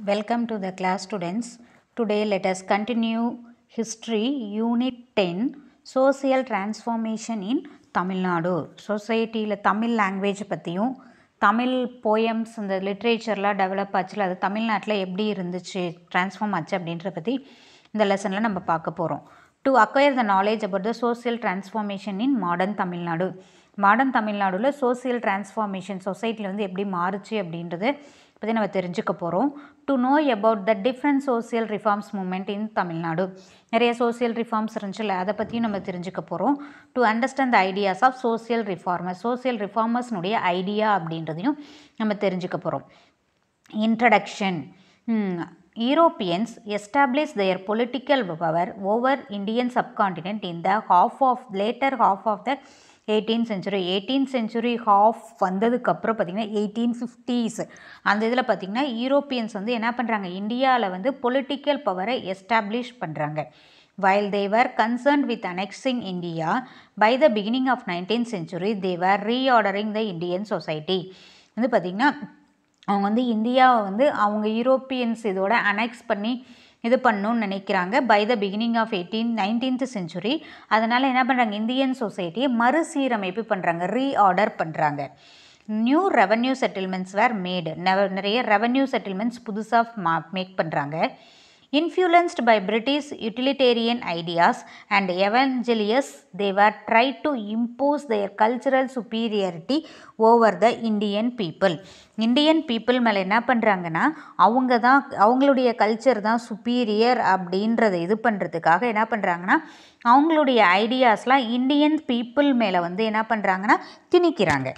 Welcome to the class students. Today let us continue history unit 10 social transformation in Tamil Nadu. சொசைட்டியில் Tamil language பற்றியும் Tamil poems இந்த லிட்ரேச்சர்லாம் develop ஆச்சுல அது தமிழ்நாட்டில் எப்படி இருந்துச்சு ட்ரான்ஸ்ஃபார்ம் ஆச்சு அப்படின்றத பற்றி இந்த லெசனில் நம்ம பார்க்க போகிறோம் to acquire the knowledge about the social transformation in modern Tamil Nadu modern தமிழ்நாடுல சோசியல் டிரான்ஸ்ஃபார்மேஷன் சொசைட்டியில் வந்து எப்படி மாறுச்சு அப்படின்றது பற்றி நம்ம தெரிஞ்சுக்க போகிறோம் to know about the different social reforms movement in Tamil Nadu நிறைய சோசியல் ரிஃபார்ம்ஸ் இருந்துச்சுல்ல அதை பற்றியும் நம்ம தெரிஞ்சுக்க போகிறோம் to understand the ideas of social reformers social ரிஃபார்மர்ஸ்னுடைய idea அப்படின்றதையும் நம்ம தெரிஞ்சுக்க போகிறோம் introduction Europeans establish their political power over Indian subcontinent in the half of later half of the eighteen century eighteen century half வந்ததுக்கப்புறம் பார்த்திங்கன்னா eighteen fifties அந்த இதில் பார்த்திங்கன்னா Europeans வந்து என்ன பண்ணுறாங்க இந்தியாவில் வந்து பொலிட்டிக்கல் பவரை எஸ்டாப்ளிஷ் பண்ணுறாங்க while they were concerned with annexing India by the beginning of 19th century they were reordering the Indian society. வந்து பார்த்திங்கன்னா அவங்க வந்து இந்தியாவை வந்து அவங்க யூரோப்பியன்ஸ் இதோட அனெக்ஸ் பண்ணி இது பண்ணணும்னு நினைக்கிறாங்க. By the beginning of eighteen nineteenth century அதனால் என்ன பண்ணுறாங்க இந்தியன் சொசைட்டியை மறுசீரமைப்பு பண்ணுறாங்க ரீஆர்டர் பண்ணுறாங்க new revenue settlements where made நிறைய ரெவன்யூ செட்டில்மெண்ட்ஸ் புதுசாக மேக் பண்ணுறாங்க influenced by British utilitarian ideas and evangelists, they were tried to impose their cultural superiority over the Indian people. Indian people மேலே என்ன பண்ணுறாங்கன்னா அவங்க தான் அவங்களுடைய கல்ச்சர் தான் சுப்பீரியர் அப்படின்றத இது பண்ணுறதுக்காக என்ன பண்ணுறாங்கன்னா அவங்களுடைய ஐடியாஸ்லாம் இந்தியன் பீப்புள் மேலே வந்து என்ன பண்ணுறாங்கன்னா திணிக்கிறாங்க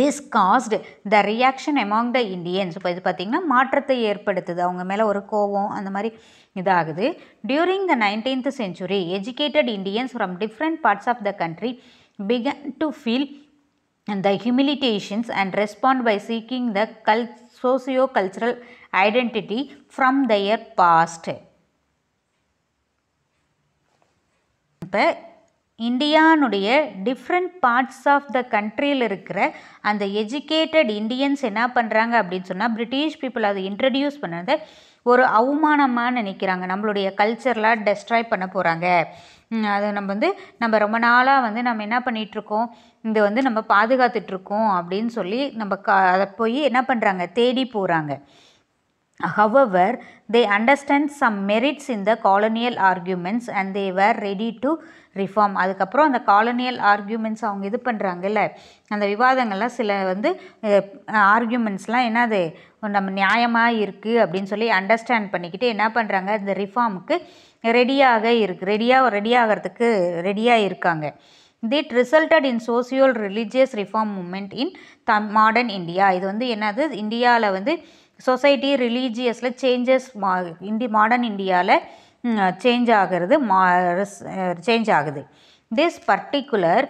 this caused the reaction among the Indians இப்போ இது பார்த்திங்கன்னா மாற்றத்தை ஏற்படுத்துது. அவங்க மேலே ஒரு கோவம் அந்த மாதிரி இதாகுது. During the nineteenth century educated Indians from different parts of the country began to feel the humiliations and respond by seeking the கல் socio cultural identity from their past இப்போ இந்தியானுடைய டிஃப்ரெண்ட் பார்ட்ஸ் ஆஃப் த கண்ட்ரியில் இருக்கிற அந்த educated Indians என்ன பண்ணுறாங்க அப்படின்னு சொன்னால் பிரிட்டிஷ் பீப்புள் அதை இன்ட்ரடியூஸ் பண்ணதை ஒரு அவமானமாக நினைக்கிறாங்க. நம்மளுடைய கல்ச்சர்லாம் டெஸ்ட்ராய் பண்ண போகிறாங்க அது நம்ம வந்து நம்ம ரொம்ப நாளாக வந்து நம்ம என்ன பண்ணிகிட்ருக்கோம் இதை வந்து நம்ம பாதுகாத்துட்ருக்கோம் அப்படின்னு சொல்லி நம்ம க அதை போய் என்ன பண்ணுறாங்க தேடி போகிறாங்க however they understand some merits in the colonial arguments and they were ready to reform அதுக்கப்புறம் அந்த காலனியல் ஆர்கியூமெண்ட்ஸ் அவங்க இது பண்ணுறாங்கல்ல அந்த விவாதங்கள்லாம் சில வந்து ஆர்கியூமெண்ட்ஸ்லாம் என்னது நம்ம நியாயமாக இருக்குது அப்படின்னு சொல்லி அண்டர்ஸ்டாண்ட் பண்ணிக்கிட்டு என்ன பண்ணுறாங்க இந்த ரிஃபார்முக்கு ரெடியாக இருக்கு ரெடியாக ரெடி ஆகிறதுக்கு ரெடியாக இருக்காங்க. That resulted in social religious reform movement in the modern India இது வந்து என்னது இந்தியாவில் வந்து சொசைட்டி ரிலீஜியஸில் சேஞ்சஸ் மா இண்டி மாடர்ன் இந்தியாவில் சேஞ்ச் ஆகிறது மா சேஞ்ச் ஆகுது. This particular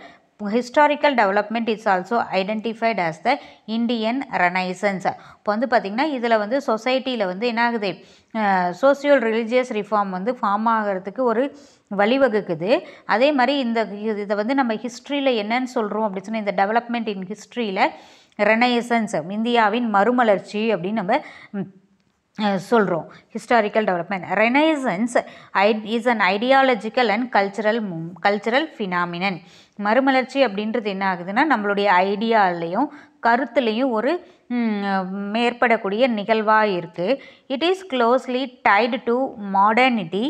historical development is also identified as the Indian renaissance இப்போ வந்து பார்த்திங்கன்னா இதில் வந்து சொசைட்டியில் வந்து என்ன ஆகுது? சோசியல் ரிலீஜியஸ் ரிஃபார்ம் வந்து ஃபார்ம் ஆகிறதுக்கு ஒரு வழிவகுக்குது. அதே மாதிரி இந்த இதை வந்து நம்ம ஹிஸ்ட்ரியில் என்னன்னு சொல்கிறோம் அப்படின்னு சொன்னால் இந்த டெவலப்மெண்ட் இன் ஹிஸ்ட்ரியில் ரெனைசன்ஸ் இந்தியாவின் மறுமலர்ச்சி அப்படின்னு நம்ம சொல்கிறோம் historical development renaissance I is an ideological and cultural cultural phenomenon மறுமலர்ச்சி அப்படின்றது என்ன ஆகுதுன்னா நம்மளுடைய ஐடியாலையும் கருத்துலேயும் ஒரு மேற்படக்கூடிய நிகழ்வாக இருக்குது it is closely tied to modernity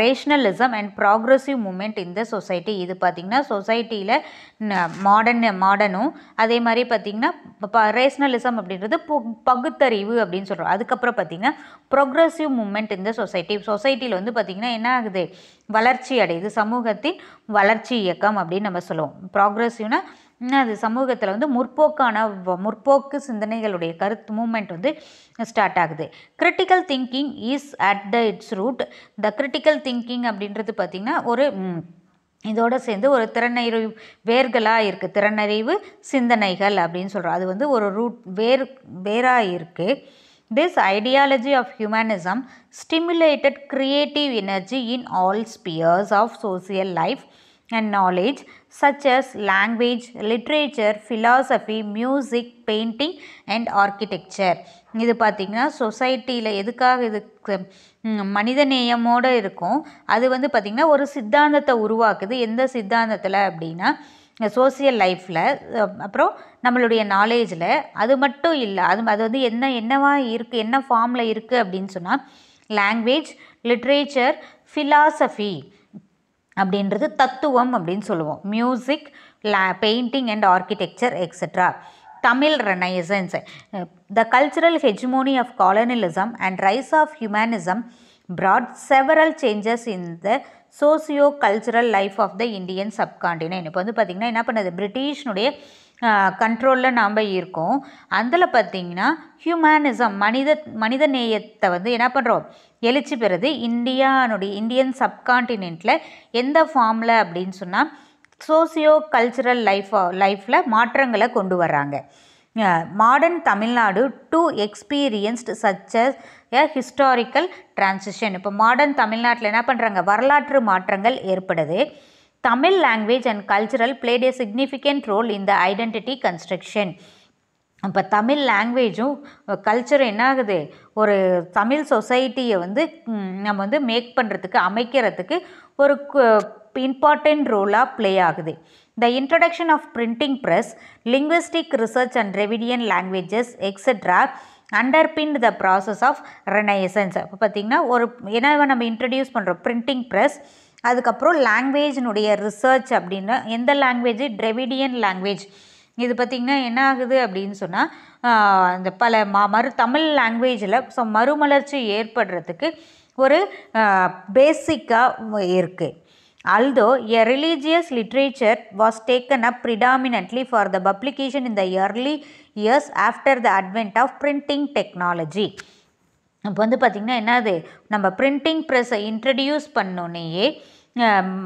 rationalism and progressive movement இந்த சொசைட்டி இது பார்த்திங்கன்னா சொசைட்டியில் மாடர்ன் மாடர்னும் அதே மாதிரி பார்த்திங்கன்னா ரேஷ்னலிசம் அப்படின்றது பகுத்தறிவு அப்படின்னு சொல்கிறோம் அதுக்கப்புறம் பார்த்திங்கன்னா ப்ரொக்ரஸிவ் மூமெண்ட் இந்த சொசைட்டி சொசைட்டியில் வந்து பார்த்திங்கன்னா என்ன ஆகுது? வளர்ச்சி அடையுது. சமூகத்தின் வளர்ச்சி இயக்கம் அப்படின்னு நம்ம சொல்லுவோம். ப்ராக்ரஸிவ்னா அது சமூகத்தில் வந்து முற்போக்கான முற்போக்கு சிந்தனைகளுடைய கருத்து மூமெண்ட் வந்து ஸ்டார்ட் ஆகுது. Critical thinking is at the its root the critical thinking அப்படின்றது பார்த்திங்கன்னா ஒரு இதோடு சேர்ந்து ஒரு திறனறிவு வேர்களாக இருக்குது திறனறிவு சிந்தனைகள் அப்படின்னு சொல்கிறோம் அது வந்து ஒரு ரூட் வேர் வேராக இருக்குது this ideology of humanism stimulated creative energy in all spheres of social life and knowledge such as language, literature, philosophy, music, painting and architecture. இது பார்த்திங்கன்னா சொசைட்டியில் எதுக்காக இதுக்கு மனித நேயமோடு இருக்கும்? அது வந்து பார்த்திங்கன்னா ஒரு சித்தாந்தத்தை உருவாக்குது. எந்த சித்தாந்தத்தில் அப்படின்னா சோசியல் லைஃப்பில் அப்புறம் நம்மளுடைய நாலேஜில் அது மட்டும் இல்லை அது அது வந்து என்ன என்னவா இருக்குது என்ன ஃபார்மில் இருக்குது அப்படின்னு சொன்னால் லாங்குவேஜ் லிட்ரேச்சர் ஃபிலாசபி அப்படின்றது தத்துவம் அப்படின்னு சொல்லுவோம். Music law painting and architecture etcetera Tamil renaissance the cultural hegemony of colonialism and rise of humanism brought several changes in the socio cultural life of the Indian subcontinent இப்போ வந்து பார்த்திங்கன்னா என்ன பண்ணுது? பிரிட்டிஷ்னுடைய கண்ட்ரோலில் நாம் இருக்கோம். அதில் பார்த்திங்கன்னா ஹியூமனிசம் மனித மனித நேயத்தை வந்து என்ன பண்ணுறோம் எழுச்சி பெறுது. இந்தியானுடைய இந்தியன் சப்காண்டினென்ட்டில் எந்த ஃபார்மில் அப்படின்னு சொன்னால் சோசியோ கல்ச்சுரல் லைஃப் லைஃப்பில் மாற்றங்களை கொண்டு வர்றாங்க. Modern Tamil Nadu too experienced such a historical transition இப்போ மாடர்ன் தமிழ்நாட்டில் என்ன பண்ணுறாங்க வரலாற்று மாற்றங்கள் ஏற்படுது. Tamil language and cultural played a significant role இந்த ஐடென்டிட்டி கன்ஸ்ட்ரக்ஷன் இப்போ தமிழ் லாங்குவேஜும் கல்ச்சரும் என்ன ஆகுது ஒரு தமிழ் சொசைட்டியை வந்து நம்ம வந்து மேக் பண்ணுறதுக்கு அமைக்கிறதுக்கு ஒரு இம்பார்ட்டன்ட் ரோலாக ப்ளே ஆகுது. The introduction of printing press linguistic research and Dravidian languages etcetera underpin the process of renaissance இப்போ பார்த்திங்கன்னா ஒரு என்ன நம்ம இன்ட்ரடியூஸ் பண்ணுறோம் பிரிண்டிங் ப்ரெஸ் அதுக்கப்புறம் லாங்குவேஜினுடைய ரிசர்ச் அப்படின்னா எந்த லாங்குவேஜ் ட்ரெவிடியன் லாங்குவேஜ் இது பார்த்திங்கன்னா என்ன ஆகுது அப்படின்னு சொன்னால் இந்த பல ம மறு தமிழ் லாங்குவேஜில் ஸோ மறுமலர்ச்சி ஏற்படுறதுக்கு ஒரு பேசிக்காக இருக்குது although a religious literature was taken up predominantly for the publication in the early years after the advent of printing technology இப்போ வந்து பார்த்திங்கன்னா என்னது? நம்ம பிரிண்டிங் ப்ரெஸ்ஸை இன்ட்ரடியூஸ் பண்ணோன்னேயே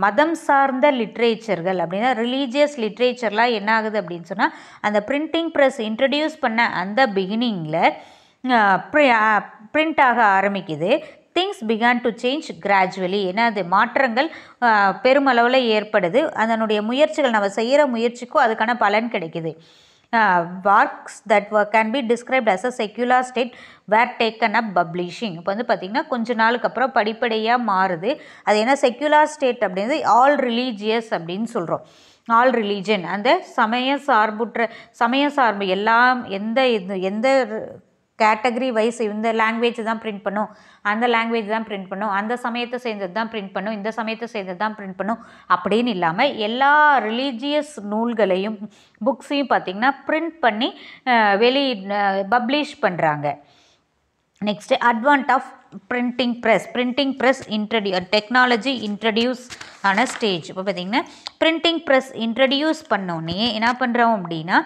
மதம் சார்ந்த லிட்ரேச்சர்கள் அப்படின்னா ரிலீஜியஸ் லிட்ரேச்சர்லாம் என்ன ஆகுது அப்படின்னு சொன்னால் அந்த பிரிண்டிங் ப்ரெஸ் இன்ட்ரடியூஸ் பண்ண அந்த பிகினிங்கில் பிரிண்ட் ஆக ஆரம்பிக்குது. Things began to change gradually ஏன்னா அது மாற்றங்கள் பெருமளவில் ஏற்படுது. அதனுடைய முயற்சிகள் நம்ம செய்கிற முயற்சிக்கும் அதுக்கான பலன் கிடைக்குது. Works that can be described as a secular state were taken up publishing இப்போ வந்து பார்த்திங்கன்னா கொஞ்ச நாளுக்கு அப்புறம் படிப்படியாக மாறுது. அது ஏன்னா செக்யூலர் ஸ்டேட் அப்படின்றது ஆல் ரிலீஜியஸ் அப்படின்னு சொல்கிறோம் ஆல் ரிலீஜன் அந்த சமய சார்புற்ற சமய சார்பு எல்லாம் எந்த இது எந்த கேட்டகரி வைஸ் இந்த லாங்குவேஜ் தான் பிரிண்ட் பண்ணும். அந்த லாங்குவேஜ் தான் பிரிண்ட் பண்ணும். அந்த சமயத்தை சேர்ந்தது தான் பிரிண்ட் பண்ணும். இந்த சமயத்தை சேர்ந்தது தான் பிரிண்ட் பண்ணும். அப்படின்னு இல்லாமல் எல்லா ரிலீஜியஸ் நூல்களையும் புக்ஸையும் பார்த்திங்கன்னா பிரிண்ட் பண்ணி வெளி பப்ளிஷ் பண்ணுறாங்க next advent of printing press printing press introduce technology introduce ஆன ஸ்டேஜ் இப்போ பார்த்தீங்கன்னா பிரிண்டிங் ப்ரெஸ் இன்ட்ரடியூஸ் பண்ணோன்னே என்ன பண்ணுறோம் அப்படின்னா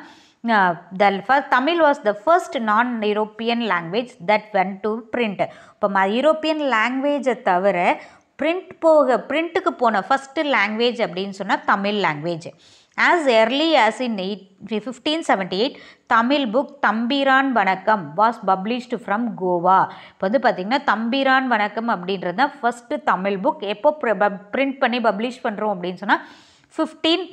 the first Tamil was the first non European language that went to print இப்போ ம யூரோப்பியன் லாங்குவேஜை தவிர பிரிண்ட் போக பிரிண்ட்டுக்கு போன ஃபஸ்ட்டு லாங்குவேஜ் அப்படின்னு சொன்னால் Tamil language as early as in eight fifteen seventy eight Tamil book Thambiran Vanakkam was published from Goa இப்போ வந்து பார்த்திங்கன்னா தம்பிரான் வணக்கம் அப்படின்றது தான் ஃபஸ்ட்டு தமிழ் புக் எப்போ பிரிண்ட் பண்ணி பப்ளிஷ் பண்ணுறோம் அப்படின்னு சொன்னால் ஃபிஃப்டீன்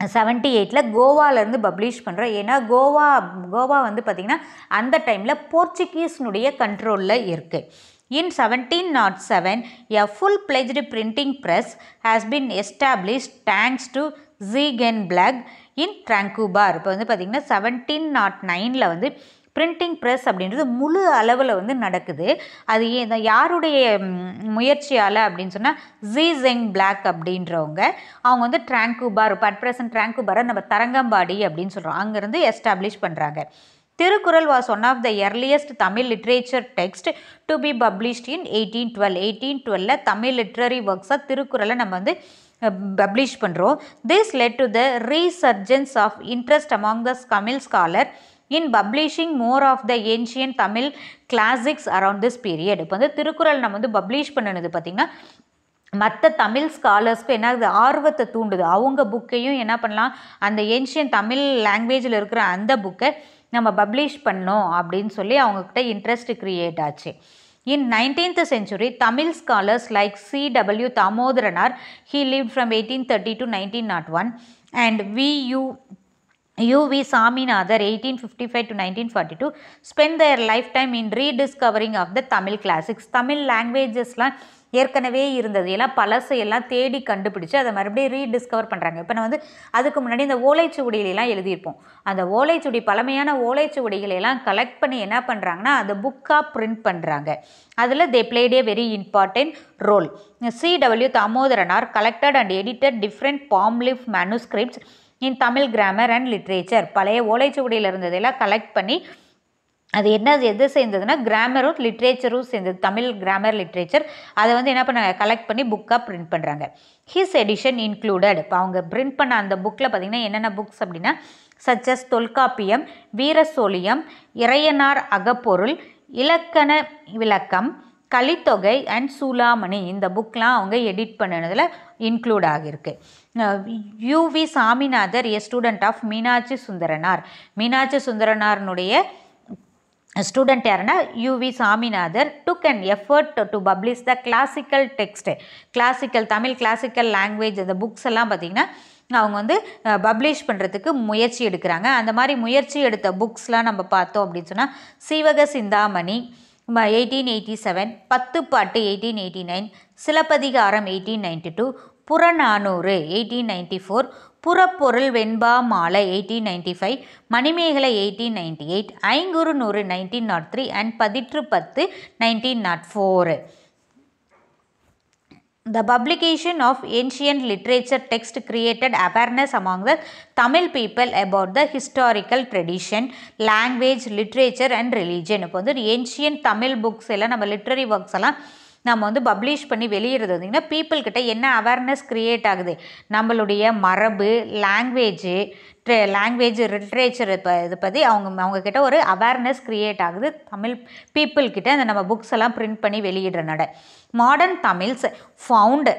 செவன்ட்டி எயிட்டில் கோவாலேருந்து பப்ளிஷ் பண்ணுறோம் ஏன்னா கோவா கோவா வந்து பார்த்திங்கன்னா அந்த டைமில் போர்ச்சுகீஸ்னுடைய கண்ட்ரோலில் இருக்குது in seventeen nought seven a full fledged printing press has been established thanks to Ziegenbalg in Tranquebar இப்போ வந்து பார்த்திங்கன்னா செவன்டீன் நாட் oh நைனில் வந்து பிரிண்டிங் ப்ரெஸ் அப்படின்றது முழு அளவில் வந்து நடக்குது. அது ஏன் இந்த யாருடைய முயற்சியால் அப்படின்னு சொன்னால் ஜீ ஜெங் பிளாக் அப்படின்றவங்க அவங்க வந்து ட்ராங்கூபார் அட் ப்ரெசன்ட் ட்ராங்கூபாரை நம்ம தரங்கம்பாடி அப்படின்னு சொல்கிறோம் அங்கேருந்து எஸ்டாப்ளிஷ் பண்ணுறாங்க Thirukkural was one of the earliest Tamil literature text to be published in eighteen twelve eighteen டுவெல்ல Tamil literary ஒர்க்ஸாக திருக்குறளை நம்ம வந்து பப்ளிஷ் பண்ணுறோம் this led to the resurgence of interest among the Tamil scholar in publishing more of the ancient Tamil classics around this period இப்போ வந்து திருக்குறள் நம்ம வந்து publish பண்ணினது பார்த்திங்கன்னா மற்ற தமிழ் ஸ்காலர்ஸ்க்கு என்ன ஆகுது? ஆர்வத்தை தூண்டுது. அவங்க புக்கையும் என்ன பண்ணலாம்? அந்த ஏன்ஷியன் தமிழ் லாங்குவேஜில் இருக்கிற அந்த புக்கை நம்ம பப்ளிஷ் பண்ணோம் அப்படின்னு சொல்லி அவங்கக்கிட்ட இன்ட்ரெஸ்ட் க்ரியேட் ஆச்சு. In nineteenth century Tamil scholars like C W Damodaranar he live from eighteen thirty to nineteen nought one and V U 1830 to 1901, and V.U. U.V. Saminather, 1855 to 1942, spent their lifetime in rediscovering of the Tamil classics. Tamil languagesலாம் ஏற்கனவே இருந்தது எல்லாம் பழசையெல்லாம் தேடி கண்டுபிடிச்சு அதை மறுபடியும் rediscover பண்ணுறாங்க இப்போ நான் வந்து அதுக்கு முன்னாடி இந்த ஓலைச்சுவடிகளெல்லாம் எழுதியிருப்போம் அந்த ஓலைச்சுவடி பழமையான ஓலைச்சுவடிகளெல்லாம் கலெக்ட் பண்ணி என்ன பண்ணுறாங்கன்னா அதை புக்காக பிரிண்ட் பண்ணுறாங்க அதில் they played a very important role C W Damodaranar collected and edited different palm leaf manuscripts in Tamil grammar and literature பழைய ஓலைச்சுவடியில் இருந்ததெல்லாம் கலெக்ட் பண்ணி அது என்ன எது சேர்ந்ததுன்னா கிராமரும் லிட்ரேச்சரும் சேர்ந்தது. தமிழ் கிராமர் லிட்ரேச்சர் அதை வந்து என்ன பண்ணாங்க? கலெக்ட் பண்ணி புக்காக பிரிண்ட் பண்ணுறாங்க ஹிஸ் எடிஷன் இன்க்ளூடட் இப்போ அவங்க பிரிண்ட் பண்ண அந்த புக்கில் பார்த்திங்கன்னா என்னென்ன புக்ஸ் அப்படின்னா சச்சஸ் தொல்காப்பியம் வீரசோழியம் இறையனார் அகப்பொருள் இலக்கண விளக்கம் கலித்தொகை அண்ட் சூலாமணி இந்த புக்லாம் அவங்க எடிட் பண்ணினதில் இன்க்ளூட் ஆகியிருக்கு. U V Saminathar a student of Meenakshi Sundaranar. Meenakshi சுந்தரனார்னுடைய student யாருன்னா U V Saminathar took and effort to publish the classical text classical Tamil classical language அந்த புக்ஸ் எல்லாம் பார்த்திங்கன்னா அவங்க வந்து பப்ளிஷ் பண்ணுறதுக்கு முயற்சி எடுக்கிறாங்க. அந்த மாதிரி முயற்சி எடுத்த புக்ஸ்லாம் நம்ம பார்த்தோம் அப்படின்னு சொன்னால் Seevaka Chintamani eighteen eighty seven Pathu Pattu eighteen eighty nine Silappathikaram eighteen ninety two Purananuru eighteen ninety four Purapporul Venba Malai eighteen ninety five Manimegalai eighteen ninety eight Ainkurunuru nineteen nought three and Pathitrupathu nineteen nought four The publication of ancient literature text created awareness among the Tamil people about the historical tradition, language, literature and religion. இப்போ வந்து ancient Tamil books எல்லாம் நம்ம literary works எல்லாம் நம்ம வந்து publish பண்ணி வெளியிடுறது வந்தீங்கன்னா பீப்புள்கிட்ட என்ன அவேர்னஸ் க்ரியேட் ஆகுது? நம்மளுடைய மரபு லாங்குவேஜு லாங்குவேஜ் லிட்ரேச்சர் இப்போ இது பற்றி அவங்க அவங்கக்கிட்ட ஒரு அவேர்னஸ் க்ரியேட் ஆகுது. தமிழ் பீப்புள்கிட்ட அந்த நம்ம புக்ஸ் எல்லாம் பிரிண்ட் பண்ணி வெளியிடுறனால modern Tamils found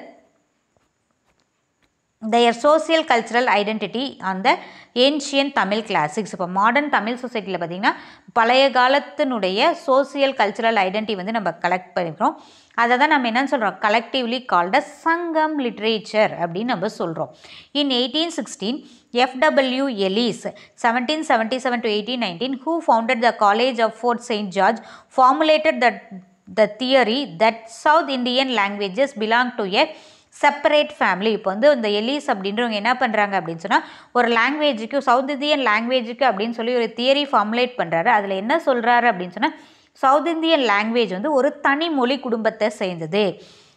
their social cultural identity அந்த ஏன்ஷியன் தமிழ் கிளாசிக்ஸ் இப்போ மாடர்ன் தமிழ் சொசைட்டியில் பார்த்திங்கன்னா பழைய காலத்தினுடைய சோசியல் கல்ச்சுரல் ஐடென்டிட்டி வந்து நம்ம கலெக்ட் பண்ணிக்கிறோம். அதை தான் நம்ம என்னன்னு சொல்கிறோம் கலெக்டிவ்லி கால்ட சங்கம் லிட்ரேச்சர் அப்படின்னு நம்ம சொல்கிறோம் in eighteen sixteen F W Ellis seventeen seventy seven to eighteen nineteen who founded the college of Fort Saint George formulated the the theory that South Indian languages belong to a separate family இப்போ வந்து இந்த Ellis அப்படின்றவங்க என்ன பண்ணுறாங்க அப்படின்னு சொன்னால் ஒரு லாங்குவேஜுக்கு south Indian லாங்குவேஜுக்கு அப்படின்னு சொல்லி ஒரு தியரி ஃபார்முலேட் பண்ணுறாரு அதில் என்ன சொல்கிறாரு அப்படின்னு சொன்னால் சவுத் இந்தியன் லாங்குவேஜ் வந்து ஒரு தனி மொழி குடும்பத்தை சேர்ந்தது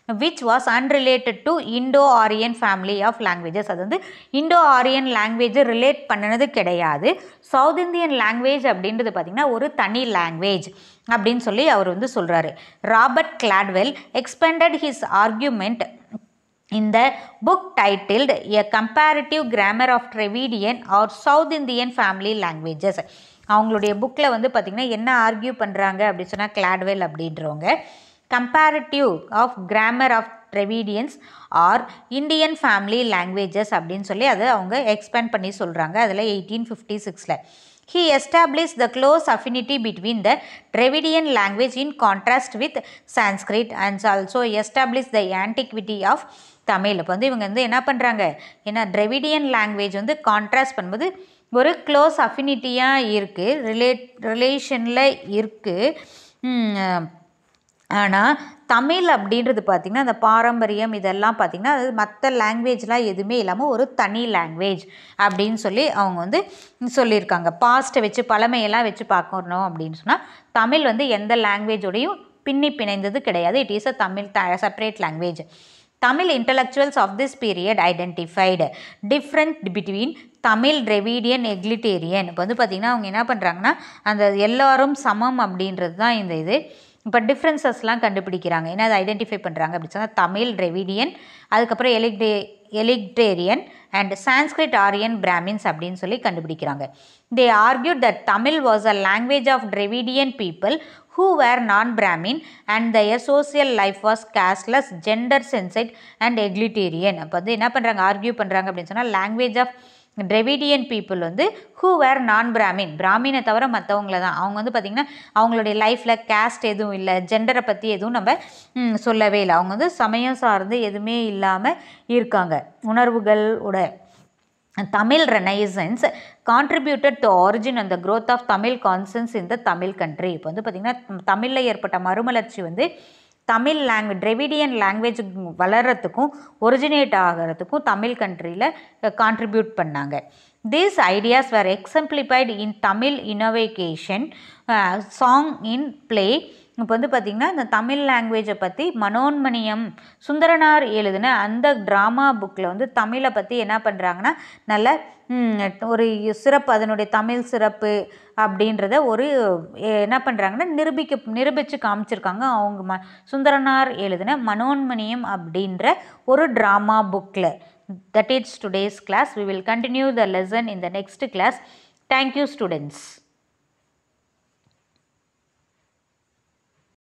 which was unrelated to Indo Aryan family of languages அது வந்து இண்டோ ஆரியன் லாங்குவேஜை ரிலேட் பண்ணினது கிடையாது. சவுத் இந்தியன் லாங்குவேஜ் அப்படின்றது பார்த்திங்கன்னா ஒரு தனி லாங்குவேஜ் அப்படின்னு சொல்லி அவர் வந்து சொல்கிறாரு Robert Caldwell expanded his argument இந்த book titled a comparative Comparative of of or South Indian family languages அவங்களுடைய புக்கில் வந்து பார்த்திங்கன்னா என்ன ஆர்கியூ பண்ணுறாங்க அப்படின்னு சொன்னால் கிளாட்வெல் அப்படின்றவங்க comparative of grammar of Dravidians or Indian family languages அப்படின்னு சொல்லி அதை அவங்க எக்ஸ்பேண்ட் பண்ணி சொல்கிறாங்க அதில் எயிட்டீன் ஃபிஃப்டி சிக்ஸில் he establish the close affinity between the Dravidian language in contrast with Sanskrit and also establish the antiquity of Tamil. இப்போ வந்து இவங்க வந்து என்ன பண்ணுறாங்க ஏன்னா ட்ரெவிடியன் லாங்குவேஜ் வந்து கான்ட்ராஸ்ட் பண்ணும்போது ஒரு க்ளோஸ் அஃபினிட்டியாக இருக்குது ரிலேட் ரிலேஷனில் இருக்குது ஆனால் தமிழ் அப்படின்றது பார்த்திங்கன்னா அந்த பாரம்பரியம் இதெல்லாம் பார்த்திங்கன்னா அது மற்ற லாங்குவேஜ்லாம் எதுவுமே இல்லாமல் ஒரு தனி லாங்குவேஜ் அப்படின்னு சொல்லி அவங்க வந்து சொல்லியிருக்காங்க. பாஸ்ட்டை வச்சு பழமையெல்லாம் வச்சு பார்க்கணும் அப்படின்னு சொன்னால் தமிழ் வந்து எந்த லாங்குவேஜோடையும் பின்னி பிணைந்தது கிடையாது. It is a Tamil the separate language Tamil intellectuals of this period identified different between Tamil Dravidian egalitarian இப்போ வந்து பார்த்திங்கன்னா அவங்க என்ன பண்ணுறாங்கன்னா அந்த எல்லாரும் சமம் அப்படின்றது தான் இந்த இது. இப்போ டிஃப்ரென்சஸ்லாம் கண்டுபிடிக்கிறாங்க. ஏன்னா அதை ஐடென்டிஃபை பண்ணுறாங்க அப்படின்னு சொன்னால் தமிழ் ரெவிடியன் அதுக்கப்புறம் எலிக்டே egalitarian and Sanskrit Aryan Brahmins அப்படின்னு சொல்லி கண்டுபிடிக்கிறாங்க. They argued that Tamil was a language of Dravidian people who were non Brahmin and their social life was casteless gender sensitive and egalitarian அப்போ வந்து என்ன பண்ணுறாங்க ஆர்கியூ பண்ணுறாங்க அப்படின்னு சொன்னால் லாங்குவேஜ் ஆஃப் டிரெவிடியன் பீப்புள் வந்து ஹூ வேர் நான் பிராமின் பிராமினை தவிர மற்றவங்கள தான். அவங்க வந்து பார்த்திங்கன்னா அவங்களுடைய லைஃப்பில் கேஸ்ட் எதுவும் இல்லை ஜெண்டரை பற்றி எதுவும் நம்ம சொல்லவே இல்லை. அவங்க வந்து சமயம் சார்ந்து எதுவுமே இல்லாமல் இருக்காங்க. உணர்வுகளோட. Tamil renaissance contributed to origin அந்த growth of Tamil consciousness in the Tamil country இப்போ வந்து பார்த்திங்கன்னா தமிழில் ஏற்பட்ட மறுமலர்ச்சி வந்து தமிழ் லாங்குவேஜ் ட்ரெவிடியன் லாங்குவேஜ் வளர்கிறதுக்கும் ஒரிஜினேட் ஆகிறதுக்கும் தமிழ் கண்ட்ரியில் கான்ட்ரிபியூட் பண்ணாங்க. These ideas were exemplified in Tamil invocation song in play இப்போ வந்து பார்த்திங்கன்னா இந்த தமிழ் லாங்குவேஜை பற்றி மனோன்மணியம் சுந்தரனார் எழுதின அந்த ட்ராமா புக்கில் வந்து தமிழை பற்றி என்ன பண்ணுறாங்கன்னா நல்ல ஒரு சிறப்பு அதனுடைய தமிழ் சிறப்பு அப்படின்றத ஒரு எ- என்ன பண்ணுறாங்கன்னா நிரூபிக்க நிரூபித்து காமிச்சிருக்காங்க. அவங்க ம சுந்தரனார் எழுதின மனோன்மணியம் அப்படின்ற ஒரு ட்ராமா புக்கில் that it's today's class we will continue the lesson in the next class thank you students